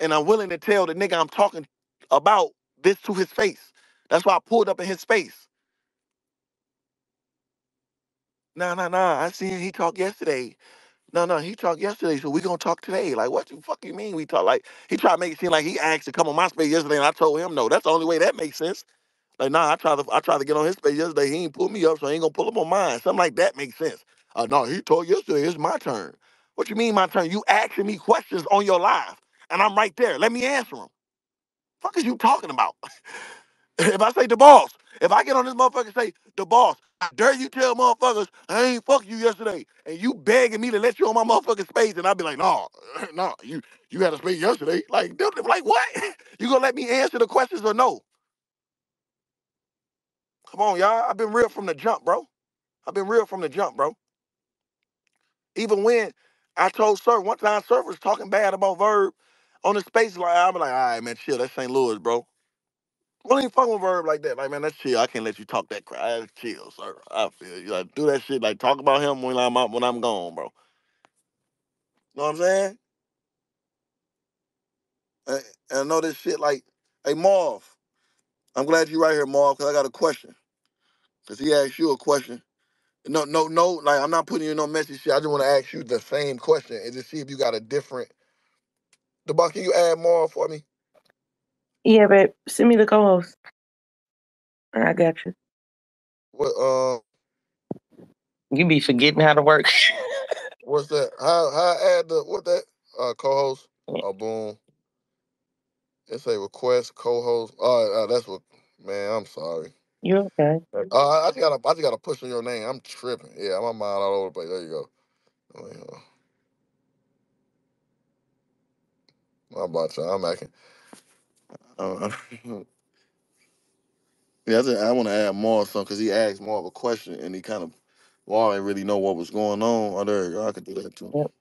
And I'm willing to tell the nigga I'm talking about this to his face. That's why I pulled up in his face. Nah, nah, nah. I seen he talk yesterday. No, no, he talked yesterday, so we gonna talk today. Like, what the fuck you mean we talk? Like, he tried to make it seem like he asked to come on my space yesterday, and I told him no. That's the only way that makes sense. Like, nah, I tried to, I tried to get on his space yesterday. He ain't pull me up, so I ain't gonna pull up on mine. Something like that makes sense. Uh, no, he told yesterday it's my turn. What you mean my turn? You asking me questions on your live, and I'm right there. Let me answer them. Fuck is you talking about? if I say the boss, if I get on this motherfucker and say the boss, I dare you tell motherfuckers I ain't fuck you yesterday, and you begging me to let you on my motherfucking space, and I'd be like, no, no, you you had a space yesterday. Like, dude, like what? You gonna let me answer the questions or no? Come on, y'all. I've been real from the jump, bro. I've been real from the jump, bro. Even when I told Sir one time, Sir was talking bad about Verb on the space line. I'm like, all right, man, chill. That's St. Louis, bro. Well, ain't fucking with verb like that. Like, man, that's chill. I can't let you talk that crap. That's chill, sir. I feel you. Like, do that shit. Like, talk about him when I'm when I'm gone, bro. Know what I'm saying? And, and I know this shit. Like, hey, Marv. I'm glad you're right here, Marv, because I got a question. Because he asked you a question. No, no, no. Like, I'm not putting you in no messy shit. I just want to ask you the same question and just see if you got a different. The can you add more for me? Yeah, babe. Send me the co-host. I got you. What? Uh, You be forgetting how to work. what's that? How? How I add the what that? Uh, co-host. Oh, boom. It's a request co-host. Oh, uh, that's what. Man, I'm sorry. you okay? Uh, I just gotta, I just gotta push on your name. I'm tripping. Yeah, my mind all over the place. There you go. Yeah. How about you? I'm acting. Uh, yeah, I, just, I want to add more something because he asked more of a question and he kind of, well, I didn't really know what was going on. Oh, there you go. I could do that too. Yep.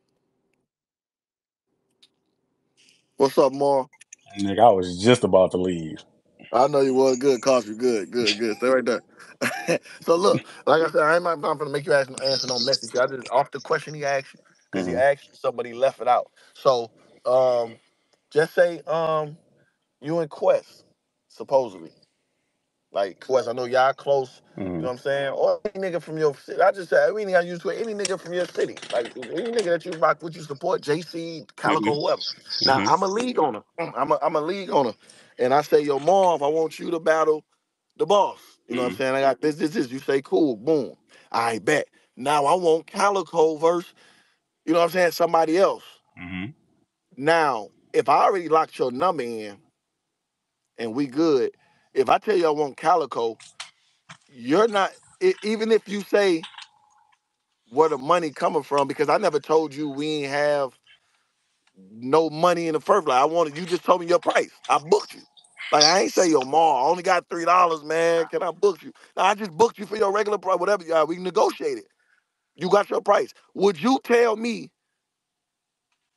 What's up, Mar? Nigga, I was just about to leave. I know you was good, cost you good, good, good. Stay right there. so look, like I said, I ain't not I'm gonna make you ask, answer no message. I just off the question he asked you because he hmm asked you somebody left it out. So um, just say um, you and Quest supposedly. Like Quest, I know y'all close. You hmm know what I'm saying? Or any nigga from your city. I just said any nigga I used to any nigga from your city. Like any nigga that you rock with, you support, JC, Calicoe, whoever. Now hmm I'm a league owner. I'm a I'm a league owner. And I say, yo, Marv, I want you to battle the boss. You know what I'm saying? I got this, this, this. You say, cool, boom. I bet. Now I want Calicoe versus, you know what I'm saying, somebody else. hmm Now, if I already locked your number in and we good, if I tell you I want Calicoe, you're not even if you say where the money coming from because I never told you we ain't have no money in the first place. I wanted you just told me your price. I booked you. Like I ain't say yo mom, I only got three dollars, man. Can I book you? No, I just booked you for your regular price, whatever. Uh, we negotiated. You got your price. Would you tell me?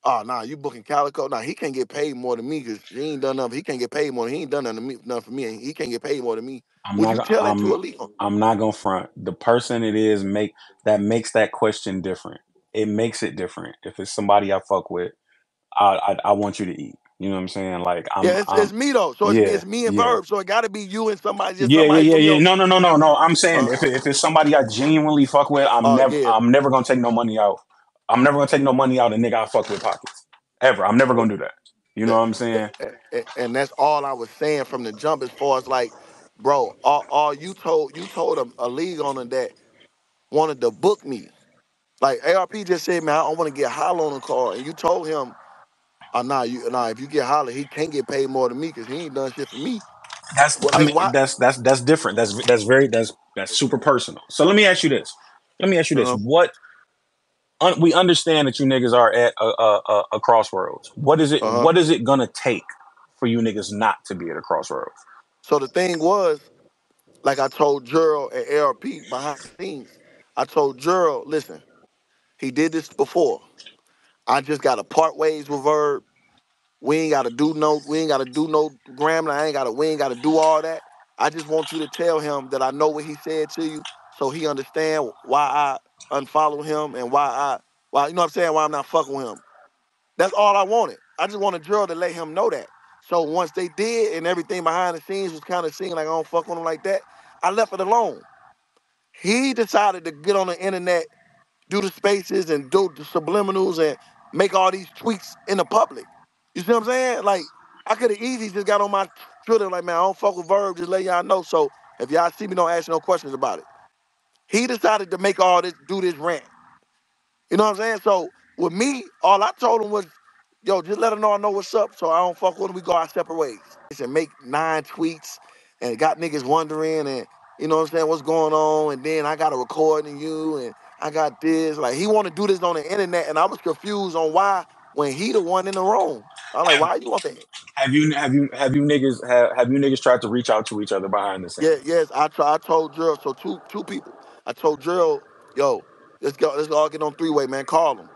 Oh nah, you booking Calicoe? Nah, he can't get paid more than me because he ain't done nothing. He can't get paid more. He ain't done nothing, to me, nothing for me. He can't get paid more than me. I'm Would not. you tell that to I'm. a league? I'm not gonna front. The person it is make that makes that question different. It makes it different. If it's somebody I fuck with, I I, I want you to eat. You know what I'm saying? Like I'm. Yeah, it's, I'm. it's me though. So it's me, Yeah. it's me and Yeah. Verb. So it got to be you and somebody, just Yeah, yeah, somebody yeah, from yeah. your. No, no, no, no, no. I'm saying Uh, if it, if it's somebody I genuinely fuck with, I'm uh never yeah. I'm never gonna take no money out. I'm never gonna take no money out of nigga I fuck with pockets. Ever. I'm never gonna do that. You know what I'm saying? and that's all I was saying from the jump. As far as like, bro, all, all you told you told a, a league owner that wanted to book me. Like ARP just said, man, I don't want to get Holla on the call, and you told him, uh, nah, you nah, if you get Holla, he can't get paid more than me because he ain't done shit for me. That's Well, I mean why? that's that's that's different. That's that's very that's that's super personal. So let me ask you this. Let me ask you this. Uh What un, we understand that you niggas are at a, a, a, crossroads. What is it? huh. What is it gonna take for you niggas not to be at a crossroads? So the thing was, like I told Gerald and ARP behind the scenes, I told Gerald, listen, he did this before. I just got to part ways with Verb. We ain't gotta do no, we ain't gotta do no grammar. I ain't gotta, we ain't gotta do all that. I just want you to tell him that I know what he said to you, so he understand why I unfollow him and why I, why you know what I'm saying, why I'm not fucking with him. That's all I wanted. I just want wanted Gerald to let him know that. So once they did and everything behind the scenes was kind of seeing like I don't fuck with him like that, I left it alone. He decided to get on the internet, do the spaces and do the subliminals and make all these tweets in the public. You see what I'm saying? Like I could have easily just got on my Twitter like, man, I don't fuck with Verb, just let y'all know. So if y'all see me, don't ask no questions about it. He decided to make all this, do this rant. You know what I'm saying? So with me, all I told him was, yo, just let him know I know what's up. So I don't fuck with him. We go our separate ways. He said make nine tweets and it got niggas wondering and you know what I'm saying, what's going on? And then I got a recording you and I got this. Like he wanna do this on the internet and I was confused on why when he the one in the room. I'm like, why you want that? Have you have you have you niggas have, have you niggas tried to reach out to each other behind the scenes? Yeah, yes, I try, I told Gerald, so two two people. I told Gerald, yo, let's go, let's all get on three way, man. Call him.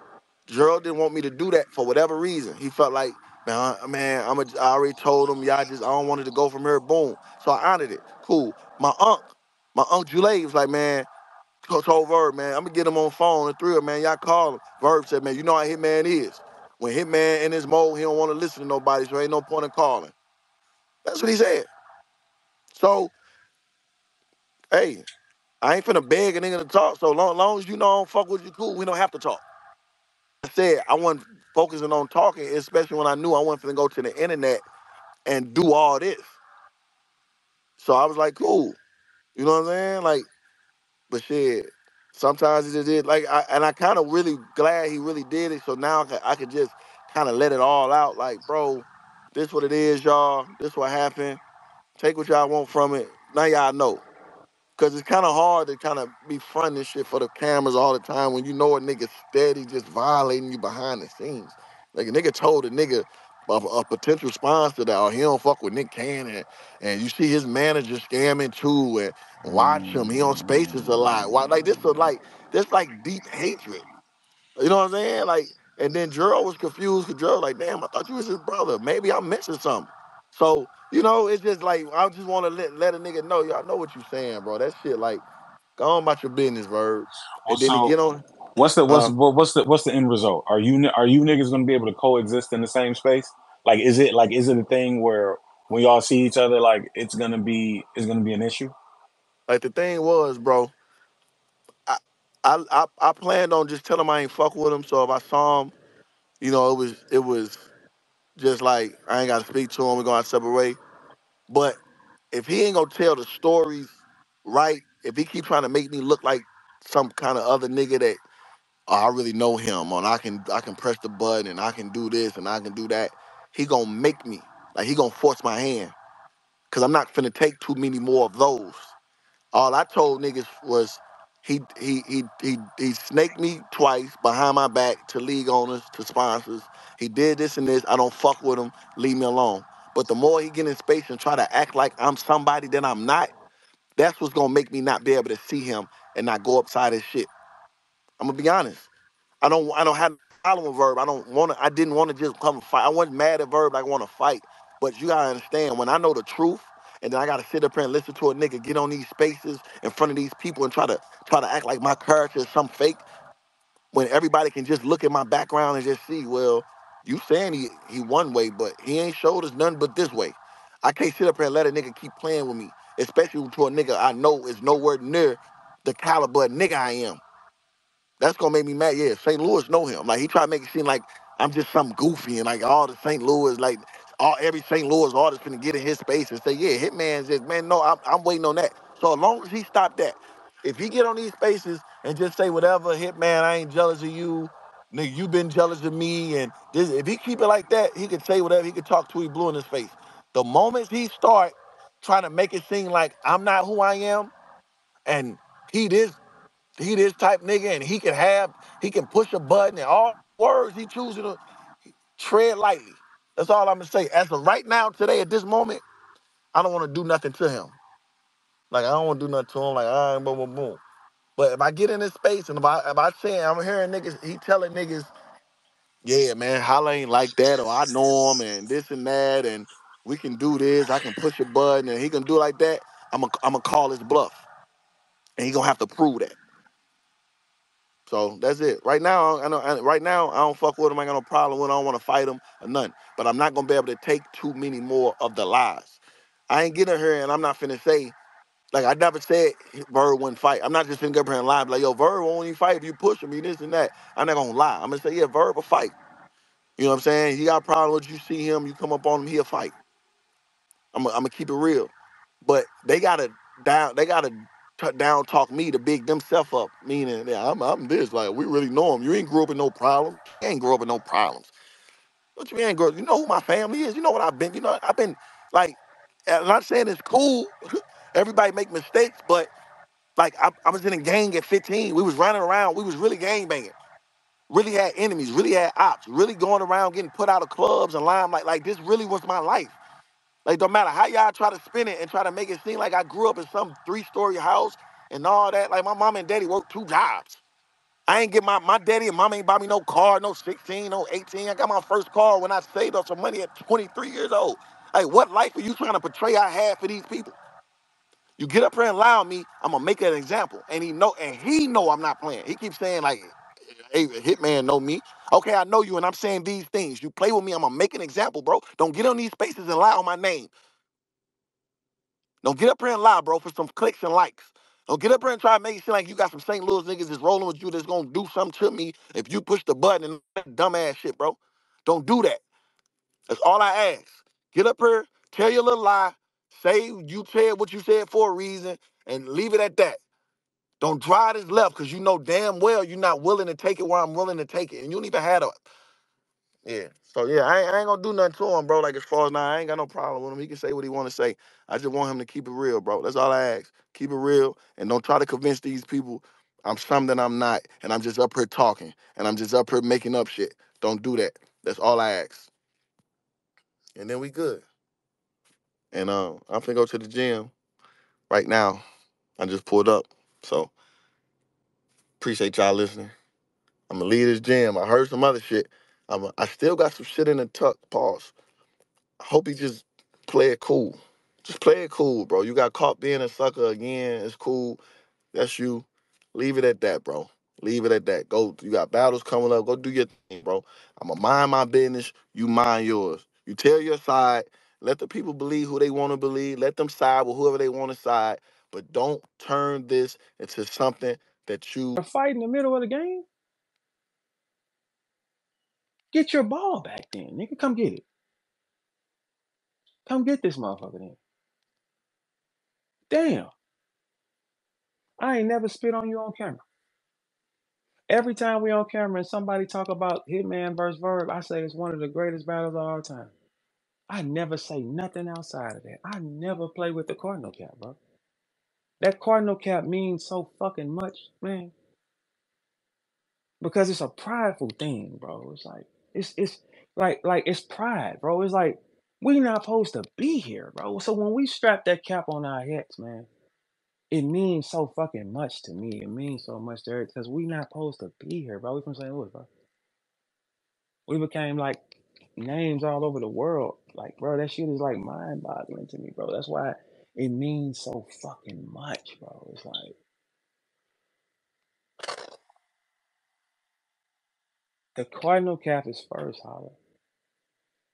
Gerald didn't want me to do that for whatever reason. He felt like, man, I, man, I'm a, I already told him, y'all just I don't want it to go from here. Boom. So I honored it. Cool. My unc, my unc Jule was like, man, told Verb, man, I'm gonna get him on phone. The three of man, y'all call him. Verb said, man, you know how Hitman is. When Hitman in his mode, he don't want to listen to nobody, so ain't no point in calling. That's what he said. So, hey, I ain't finna beg a nigga to talk. So long, long as you know I don't fuck with you, cool. We don't have to talk. I said I wasn't focusing on talking, especially when I knew I wasn't finna go to the internet and do all this. So I was like, cool. You know what I'm saying? Like, but shit, sometimes it just is like, I, and I kind of really glad he really did it. So now I could, I could just kind of let it all out. Like, bro, this what it is, y'all. This what happened. Take what y'all want from it. Now y'all know. Cause it's kind of hard to kind of be fronting shit for the cameras all the time when you know a nigga steady just violating you behind the scenes. Like a nigga told a nigga of a potential sponsor that oh, he don't fuck with Nick Cannon, and you see his manager scamming too, and watch him. He on Spaces a lot. Why like this? is like this like deep hatred. You know what I'm saying? Like And then Gerald was confused because Gerald like, damn, I thought you was his brother. Maybe I'm missing something. So, you know, it's just like I just want to let, let a nigga know, y'all know what you saying, bro. That shit like, go on about your business. Well, And then he so get on what's the what's uh what's the what's the end result? Are you are you niggas gonna be able to coexist in the same space? Like, is it like is it a thing where when y'all see each other, like it's gonna be it's gonna be an issue? like the thing was, bro, I I I, I planned on just telling him I ain't fuck with him. So if I saw him, you know, it was it was just like I ain't gotta speak to him, we're gonna separate. But if he ain't gonna tell the stories right, if he keep trying to make me look like some kind of other nigga that oh, I really know him, or I can I can press the button and I can do this and I can do that, he gonna make me like he gonna force my hand, cause I'm not finna take too many more of those. All I told niggas was he he he he he snaked me twice behind my back to league owners to sponsors. He did this and this. I don't fuck with him. Leave me alone. But the more he get in space and try to act like I'm somebody that I'm not, that's what's gonna make me not be able to see him and not go upside his shit. I'm gonna be honest. I don't I don't have a problem with Verb. I don't want to. I didn't want to just come fight. I wasn't mad at Verb. I want to fight. But you gotta understand when I know the truth, and then I gotta sit up here and listen to a nigga get on these spaces in front of these people and try to try to act like my character is some fake. When everybody can just look at my background and just see, well, you saying he he one way, but he ain't showed us nothing but this way. I can't sit up here and let a nigga keep playing with me, especially to a nigga I know is nowhere near the caliber of nigga I am. That's gonna make me mad. Yeah, St. Louis know him. Like he try to make it seem like I'm just some goofy and like all the St. Louis, like all every St. Louis artist finna get in his space and say, yeah, Hitman's just man. No, I'm, I'm waiting on that. So as long as he stop that, if he get on these spaces and just say whatever, Hitman, I ain't jealous of you, nigga, you been jealous of me, and this, if he keep it like that, he could say whatever. He could talk to he blue in his face. The moment he start trying to make it seem like I'm not who I am, and he this he this type nigga and he can have he can push a button and all words he choosing to tread lightly. That's all I'm gonna say. As of right now, today, at this moment, I don't want to do nothing to him. Like I don't want to do nothing to him. Like right, boom, boom, boom. But if I get in this space and if I if I say I'm hearing niggas, he telling niggas, yeah, man, Holla ain't like that, or I know him and this and that, and we can do this. I can push a button and he can do like that. I'm gonna I'm gonna call his bluff, and he gonna have to prove that. So that's it. Right now, I know. Right now, I don't fuck with him. I got no problem with him. I don't want to fight him or nothing. But I'm not gonna be able to take too many more of the lies. I ain't getting here, and I'm not finna say like I never said Verb wouldn't fight. I'm not just finna go up here and lie. Like, yo, Verb won't even fight if you push him. This and that. I'm not gonna lie. I'm gonna say, yeah, Verb will fight. You know what I'm saying? He got a problem with you see him, you come up on him, he'll fight. I'm I'm gonna keep it real. But they gotta down. They gotta down talk me to big themselves up. Meaning, yeah, I'm, I'm this. Like we really know him. You ain't grew up in no problems. You ain't grew up in no problems. What you ain't grow? You know who my family is. You know what I've been. You know I've been like. I'm not saying it's cool. Everybody make mistakes, but like I, I was in a gang at 15. We was running around. We was really gang banging. Really had enemies. Really had ops. Really going around getting put out of clubs and lime. Like like this really was my life. Like, don't matter how y'all try to spin it and try to make it seem like I grew up in some three-story house and all that. Like, my mom and daddy worked two jobs. I ain't get my my daddy and mom ain't buy me no car, no 16, no 18. I got my first car when I saved up some money at 23 years old. Like, what life are you trying to portray I had for these people? You get up here and lie on me, I'm gonna make an example. And he know, and he know I'm not playing. He keeps saying like, "Hey, Hitman know me." Okay, I know you, and I'm saying these things. You play with me, I'm gonna make an example, bro. Don't get on these spaces and lie on my name. Don't get up here and lie, bro, for some clicks and likes. Don't get up here and try to make it seem like you got some St. Louis niggas that's rolling with you that's gonna do something to me if you push the button and that dumbass shit, bro. Don't do that. That's all I ask. Get up here, tell your little lie, say you said what you said for a reason, and leave it at that. Don't drive this left because you know damn well you're not willing to take it where I'm willing to take it. And you don't even have a yeah. So yeah, I ain't, I ain't gonna do nothing to him, bro. Like as far as now, I ain't got no problem with him. He can say what he want to say. I just want him to keep it real, bro. That's all I ask. Keep it real and don't try to convince these people I'm something I'm not, and I'm just up here talking, and I'm just up here making up shit. Don't do that. That's all I ask. And then we good. And um, I'm finna go to the gym right now. I just pulled up. So appreciate y'all listening. I'm gonna leave this gym. I heard some other shit. I'm a, I still got some shit in the tuck. Pause. I hope he just play it cool. Just play it cool, bro. You got caught being a sucker again. It's cool. That's you. Leave it at that, bro. Leave it at that. Go. You got battles coming up. Go do your thing, bro. I'ma mind my business. You mind yours. You tell your side. Let the people believe who they want to believe. Let them side with whoever they want to side. But don't turn this into something that you A fight in the middle of the game? Get your ball back then, nigga. Come get it. Come get this motherfucker then. Damn. I ain't never spit on you on camera. Every time we on camera and somebody talk about Hitman versus Verb, I say it's one of the greatest battles of all time. I never say nothing outside of that. I never play with the Cardinal cap, bro. That Cardinal cap means so fucking much, man, because it's a prideful thing, bro. It's like it's it's like like it's pride, bro. It's like we not supposed to be here, bro. So when we strap that cap on our heads, man, it means so fucking much to me. It means so much to her because we not supposed to be here, bro. We from St. Louis, bro. We became like names all over the world. Like, bro, that shit is like mind boggling to me, bro. That's why it means so fucking much, bro. It's like the Cardinal cap is first, holla.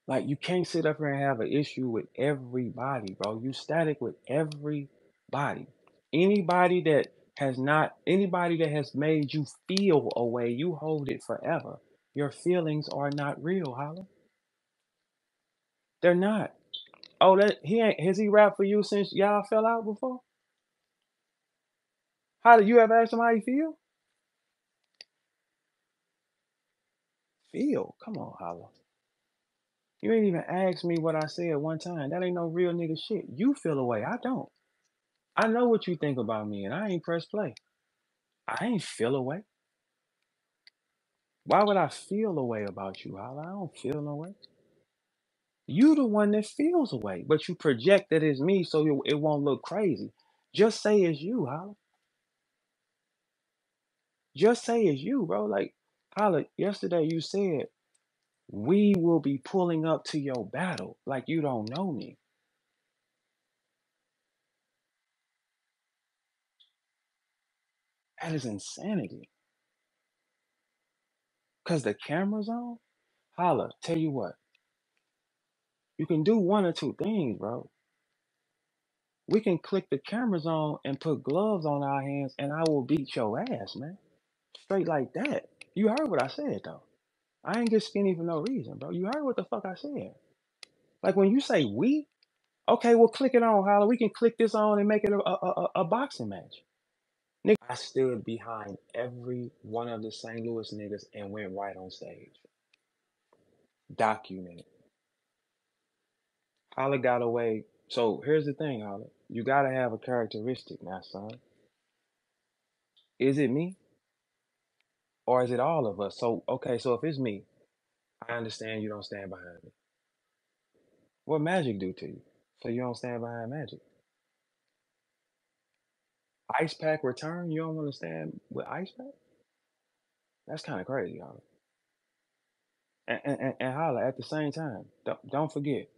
Like, you can't sit up here and have an issue with everybody, bro. You static with everybody. Anybody that has not, anybody that has made you feel a way, you hold it forever. Your feelings are not real, holla. They're not. Oh, that he ain't has he rapped for you since y'all fell out before? How did you ever ask him how he feel? Feel? Come on, holla. You ain't even asked me what I said one time. That ain't no real nigga shit. You feel away. I don't. I know what you think about me, and I ain't press play. I ain't feel away. Why would I feel away about you, holla? I don't feel no way. You the one that feels away, but you project that it's me so it, won't look crazy. Just say it's you, holla. Just say it's you, bro. Like, holla, yesterday you said we will be pulling up to your battle like you don't know me. That is insanity. Cause the camera's on. Holla, tell you what, you can do one or two things, bro. We can click the cameras on and put gloves on our hands, and I will beat your ass, man. Straight like that. You heard what I said though. I ain't get skinny for no reason, bro. You heard what the fuck I said. Like when you say we, okay, well click it on, holla. We can click this on and make it a, a, a, a boxing match. Nigga, I stood behind every one of the St. Louis niggas and went right on stage. Documented. Holla got away. So here's the thing, Holla. You gotta have a characteristic now, son. Is it me or is it all of us? So okay, so if it's me, I understand you don't stand behind me. What magic do to you? So you don't stand behind magic. Ice pack return, you don't want to stand with ice pack? That's kind of crazy, Holla. And, and, and, and Holla, at the same time, don't, don't forget,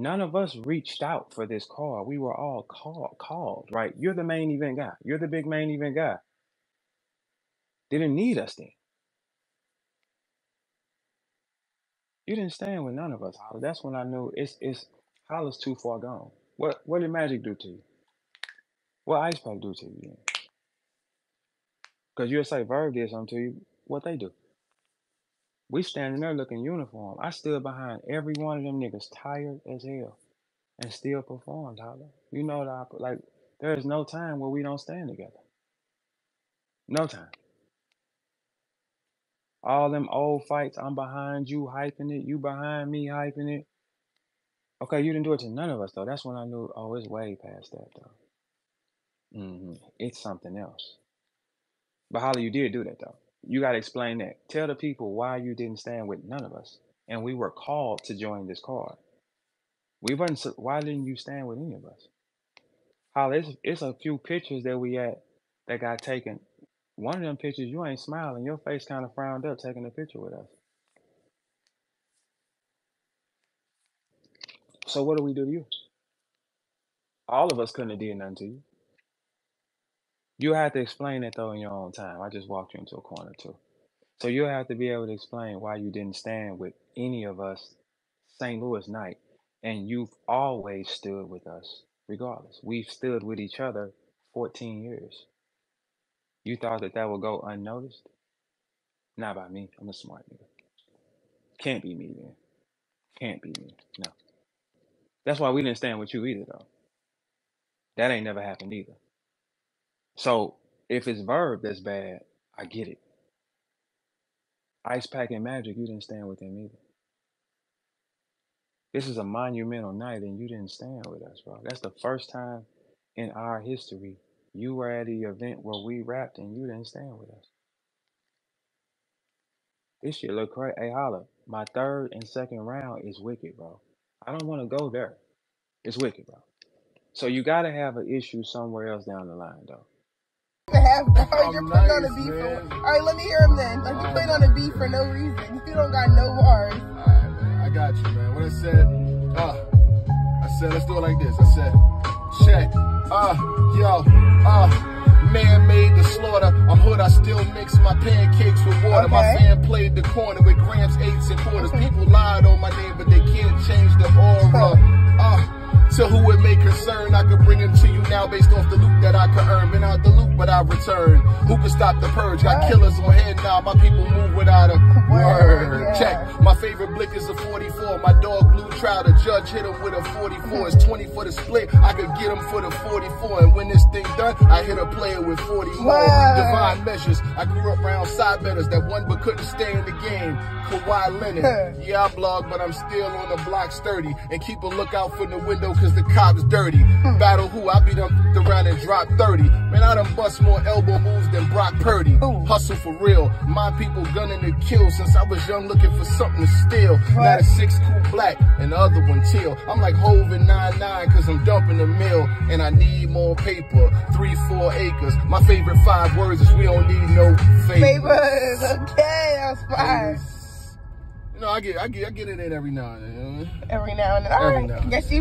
None of us reached out for this call. We were all called, called, right? You're the main event guy. You're the big main event guy. Didn't need us then. You didn't stand with none of us, Hollis. That's when I knew it's it's Hollis too far gone. What what did Magic do to you? What Ice Pack do to you? Because say Verb did something to you. What they do? We standing there looking uniform. I stood behind every one of them niggas, tired as hell, and still performed, Hollis. You know that I like. There is no time where we don't stand together. No time. All them old fights, I'm behind you hyping it, you behind me hyping it. Okay, you didn't do it to none of us though. That's when I knew, oh, it's way past that though. hmm It's something else. But Holly, you did do that though. You got to explain that. Tell the people why you didn't stand with none of us, and we were called to join this card. We su- Why didn't you stand with any of us? Holly, it's, it's a few pictures that we had that got taken one of them pictures, you ain't smiling. Your face kind of frowned up taking a picture with us. So what do we do to you? All of us couldn't have did nothing to you. You had to explain it though in your own time. I just walked you into a corner too. So you'll have to be able to explain why you didn't stand with any of us St. Louis night. And you've always stood with us, regardless. We've stood with each other 14 years. You thought that that would go unnoticed? Not by me. I'm a smart nigga. Can't be me man. Can't be me. No. That's why we didn't stand with you either, though. That ain't never happened either. So if it's Verb that's bad, I get it. Ice Pack and Magic, you didn't stand with them either. This is a monumental night and you didn't stand with us, bro. That's the first time in our history you were at the event where we rapped and you didn't stand with us. This shit look crazy. Hey, holla, my third and second round is wicked, bro. I don't want to go there. It's wicked, bro. So you got to have an issue somewhere else down the line, though. To have Oh, you're putting on a beat man. for all right let me hear him then like you putting on a beat for no reason you don't got no bars Alright, man. I got you, man. What I said, uh, I said, let's do it like this. I said, check, uh, yo, uh, man made the slaughter. I'm hood, I still mix my pancakes with water. My Okay. fan played the corner with grams, eights, and quarters. People lied on my name, but they can't change the aura. Uh, to who it may concern, I could bring him to you now based off the loot that I could earn. Been out the loop, but I return. Who could stop the purge? Got killers on hand now. My people move without a Word, yeah. Check. My favorite blick is a 44. My dog blue trout. The judge hit him with a 44. It's 20 for the split. I could get him for the 44. And when this thing done, I hit a player with 40 more. Word. Divine measures. I grew up around side betters that won but couldn't stay in the game. Kawhi Leonard. Yeah, I blog, but I'm still on the block sturdy. And keep a lookout from the window cause the cops dirty. Hmm. Battle who? I beat them around and drop 30. Man, I done bust more elbow moves than Brock Purdy. Hustle for real. My people gunning to kill since I was young looking for something to steal. Now the six cool black and the other one teal. I'm like Hove in 9-9 cause I'm dumping the mill. And I need more paper. Three, four acres. My favorite five words is we don't need no favors. favors okay that's fine You know, I get, I get, I get it in every now and then. you know what I mean? every now and then Every right now and then. guess you